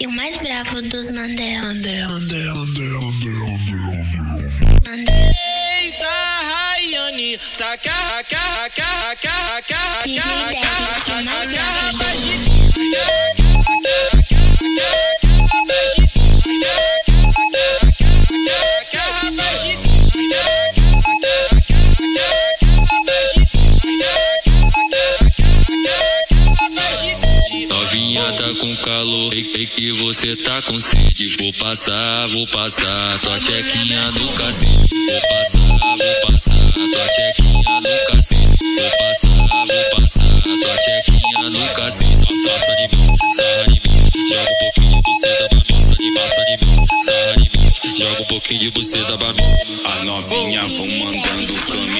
E o mais bravo dos Mandela. Eita, Rayane, taca, taca, taca, calor e, e, você tá com sede. Vou passar, vou passar tua tchequinha no cacete. Vou passar, vou passar tua tchequinha no cacete. Vou passar, vou passar tua tchequinha no cacete. Só passa de mim, sarra de mim. Joga um pouquinho de buceta pra mim, só de passa de mim, sarra de mim. Joga um pouquinho de buceta pra mim. As novinha vão mandando Kamehameha.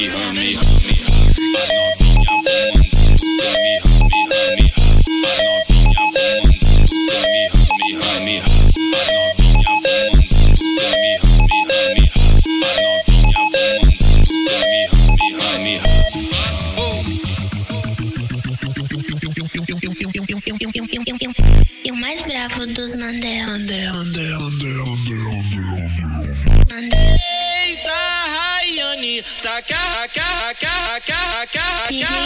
E o mais bravo dos Mandela. Eita, Rayane, taca, taca, taca, taca, taca,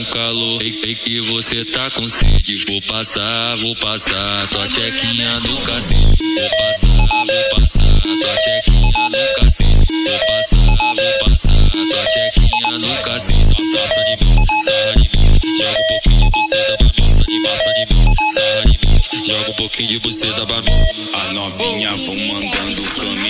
Com calor e, e, você tá com sede. Vou passar, vou passar tua tchequinha no cacete. Vou passar, vou passar tua tchequinha no cacete. Vou passar, vou passar tua tchequinha no cacete. Passa de mim, sarra de mim. Joga um pouquinho de buceta pra mim, só de passa de mim, sarra de mim. Joga um pouquinho de buceta pra mim. As novinha vão mandando novinha